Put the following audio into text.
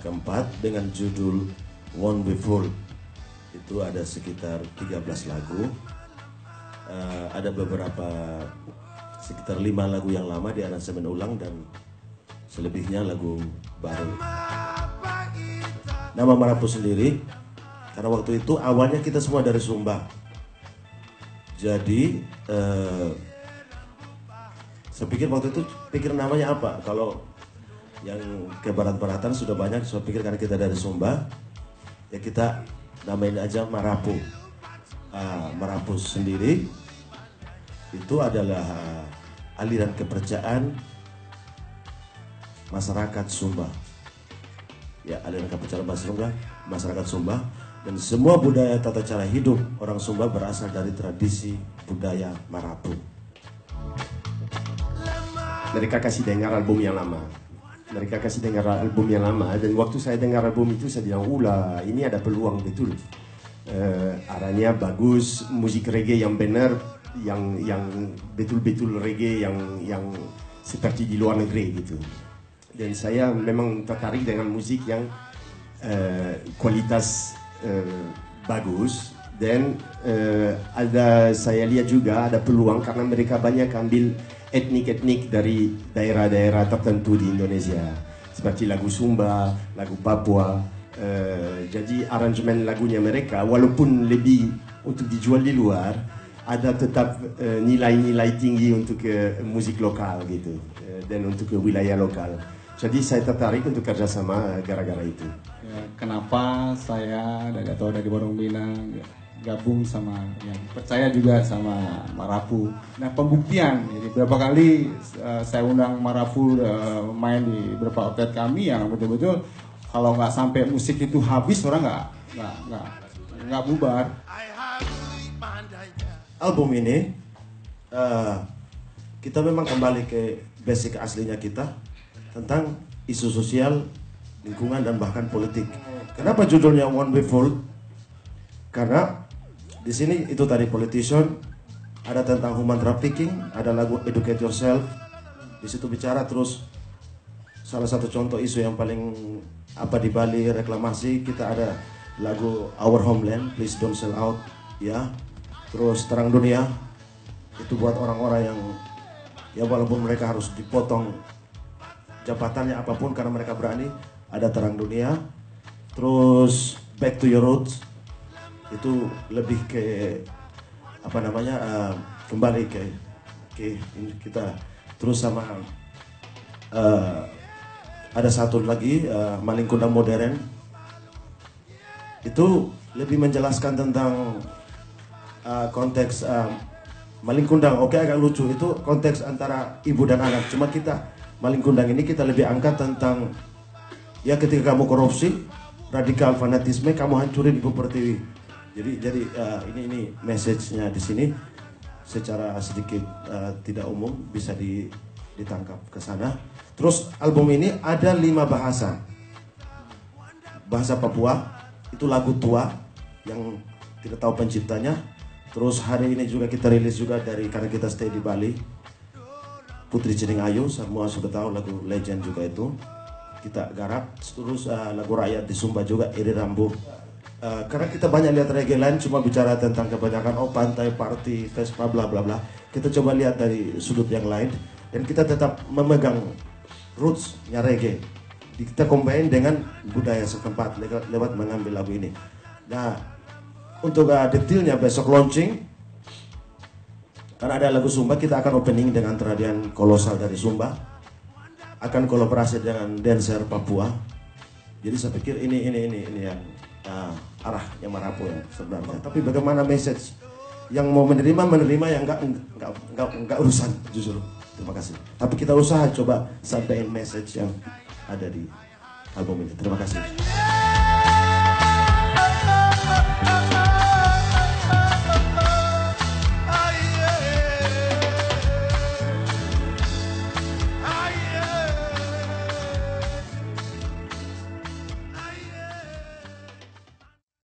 keempat dengan judul One Before. Itu ada sekitar 13 lagu. Eh, ada beberapa sekitar lima lagu yang lama di aransemen ulang dan selebihnya lagu baru. Nama Marapu sendiri karena waktu itu awalnya kita semua dari Sumba. Jadi eh, saya pikir waktu itu pikir namanya apa? Kalau yang ke barat-baratan sudah banyak, saya pikir karena kita dari Sumba, ya kita namain aja Marapu. Ah, Marapu sendiri itu adalah ah, aliran kepercayaan masyarakat Sumba. Ya, aliran kepercayaan masyarakat masyarakat Sumba dan semua budaya tata cara hidup orang Sumba berasal dari tradisi budaya Marapu. mereka kasih dengar album yang lama mereka kasih dengar album yang lama dan waktu saya dengar album itu saya bilang ula ini ada peluang betul uh, arahnya bagus musik reggae yang benar yang yang betul-betul reggae yang yang seperti di luar negeri gitu. Dan saya memang tertarik dengan musik yang uh, kualitas uh, bagus dan uh, ada saya lihat juga ada peluang karena mereka banyak ambil etnik-etnik dari daerah-daerah tertentu di Indonesia seperti lagu Sumba, lagu Papua. Uh, jadi aransemen lagunya mereka walaupun lebih untuk dijual di luar ada tetap uh, nilai-nilai tinggi untuk uh, musik lokal gitu uh, dan untuk uh, wilayah lokal. Jadi saya tertarik untuk kerjasama uh, gara-gara itu. Ya, kenapa saya dari atau dari Borong Bina gabung sama yang percaya juga sama Marapu. Nah pembuktian, jadi berapa kali uh, saya undang Marapu uh, main di beberapa outlet kami yang betul-betul kalau nggak sampai musik itu habis orang nggak nggak nggak bubar. Album ini eh, kita memang kembali ke basic aslinya kita tentang isu sosial, lingkungan dan bahkan politik. Kenapa judulnya One Way Forward? Karena di sini itu tadi politician, ada tentang human trafficking, ada lagu Educate Yourself. Di situ bicara terus salah satu contoh isu yang paling apa di Bali reklamasi kita ada lagu Our Homeland, Please Don't Sell Out, ya. Terus Terang Dunia itu buat orang-orang yang ya walaupun mereka harus dipotong jabatannya apa pun karena mereka berani ada Terang Dunia. Terus Back to Your Roots itu lebih ke apa namanya uh, kembali ke ke kita. Terus sama uh, ada satu lagi uh, maling kundang modern. Itu lebih menjelaskan tentang uh, konteks uh, maling kundang. Oke agak lucu. Itu konteks antara ibu dan anak. Cuma kita maling kundang ini kita lebih angkat tentang ya ketika kamu korupsi radikal fanatisme kamu hancurin ibu pertiwi jadi jadi uh, ini ini message-nya di sini secara sedikit uh, tidak umum bisa di, ditangkap ke sana. Terus album ini ada lima bahasa. Bahasa Papua itu lagu tua yang tidak tahu penciptanya. Terus hari ini juga kita rilis juga dari karena kita stay di Bali. Putri Cening Ayu semua sudah tahu lagu legend juga itu. Kita garap terus uh, lagu rakyat di Sumba juga Iri Rambu Uh, karena kita banyak lihat reggae lain cuma bicara tentang kebanyakan oh pantai, party, Vespa, bla bla bla. Kita coba lihat dari sudut yang lain dan kita tetap memegang rootsnya reggae. Kita combine dengan budaya setempat lewat, mengambil lagu ini. Nah, untuk uh, detailnya besok launching karena ada lagu Sumba kita akan opening dengan tradian kolosal dari Sumba akan kolaborasi dengan dancer Papua jadi saya pikir ini ini ini ini yang uh, arah yang Marapu ya sebenarnya. Tapi bagaimana message yang mau menerima menerima yang enggak enggak enggak, enggak urusan justru. Terima kasih. Tapi kita usaha coba sampaikan message yang ada di album ini. Terima kasih.